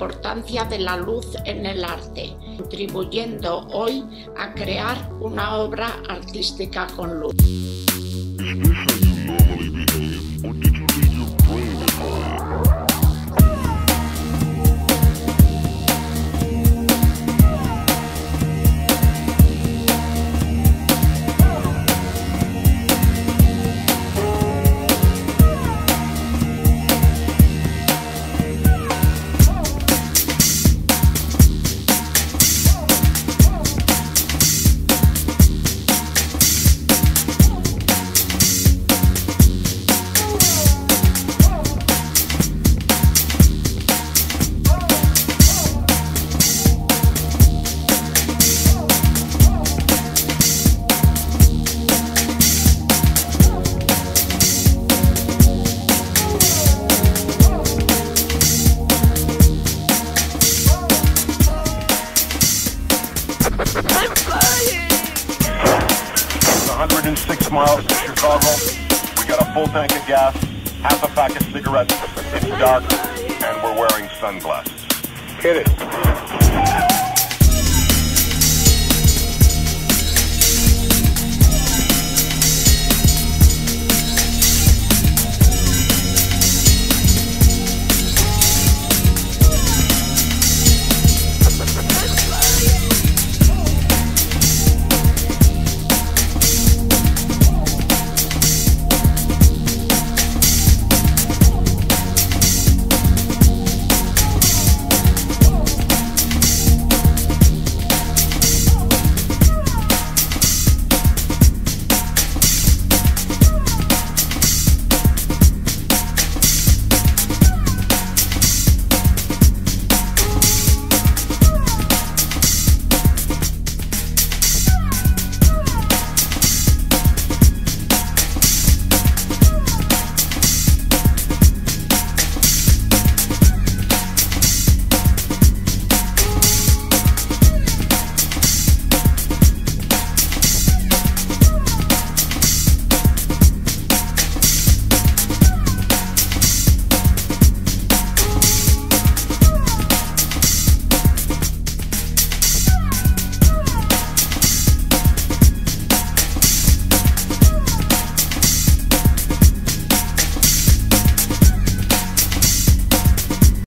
importancia de la luz en el arte, contribuyendo hoy a crear una obra artística con luz. 106 miles to Chicago. We got a full tank of gas, half a pack of cigarettes. It's dark, and we're wearing sunglasses. Hit it.